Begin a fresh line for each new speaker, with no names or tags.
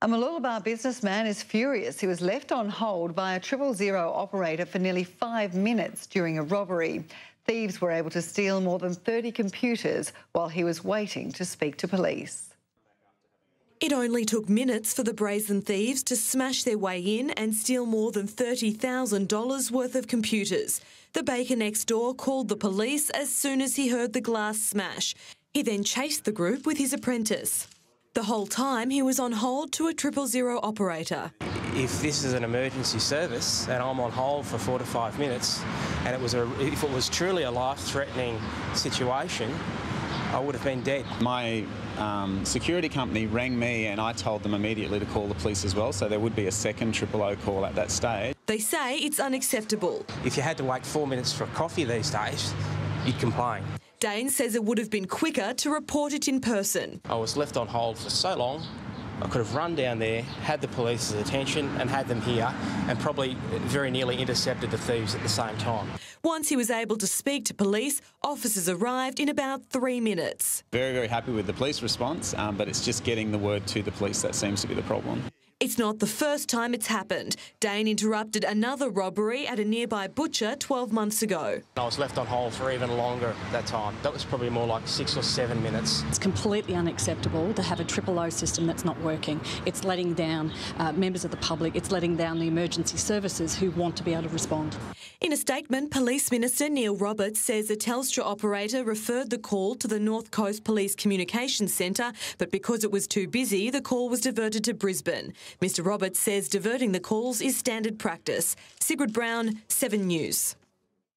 A Mooloolaba businessman is furious. He was left on hold by a triple zero operator for nearly five minutes during a robbery. Thieves were able to steal more than 30 computers while he was waiting to speak to police.
It only took minutes for the brazen thieves to smash their way in and steal more than $30,000 worth of computers. The baker next door called the police as soon as he heard the glass smash. He then chased the group with his apprentice. The whole time he was on hold to a triple zero operator.
If this is an emergency service and I'm on hold for four to five minutes, and it was a, if it was truly a life-threatening situation, I would have been dead.
My um, security company rang me and I told them immediately to call the police as well, so there would be a second triple O call at that stage.
They say it's unacceptable.
If you had to wait four minutes for a coffee these days, you'd complain.
Dane says it would have been quicker to report it in person.
I was left on hold for so long, I could have run down there, had the police's attention and had them here and probably very nearly intercepted the thieves at the same time.
Once he was able to speak to police, officers arrived in about three minutes.
Very, very happy with the police response, um, but it's just getting the word to the police that seems to be the problem.
It's not the first time it's happened. Dane interrupted another robbery at a nearby butcher 12 months ago.
I was left on hold for even longer that time. That was probably more like six or seven minutes.
It's completely unacceptable to have a triple O system that's not working. It's letting down uh, members of the public, it's letting down the emergency services who want to be able to respond.
In a statement, Police Minister Neil Roberts says a Telstra operator referred the call to the North Coast Police Communications Centre, but because it was too busy, the call was diverted to Brisbane. Mr Roberts says diverting the calls is standard practice. Sigrid Brown, 7 News.